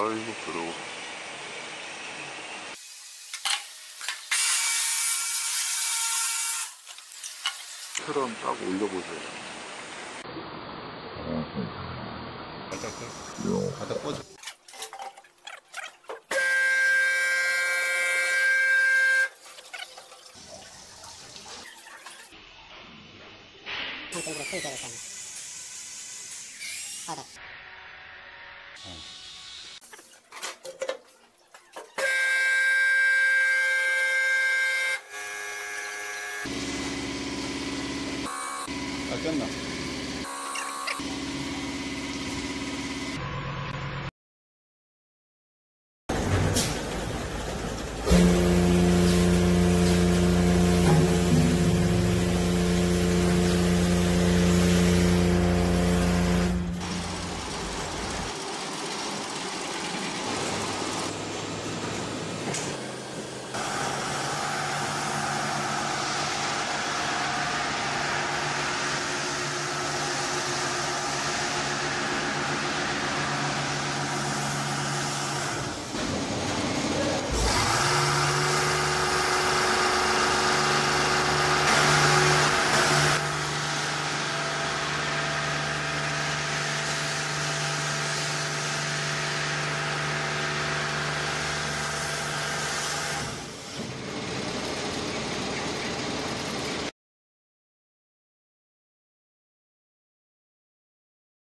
아이고 부러워 테런 딱 올려보세요 바닥 꺼. 바닥 꺼져. 전체적으로 크게 되잖아. 바닥. 아 أكلنا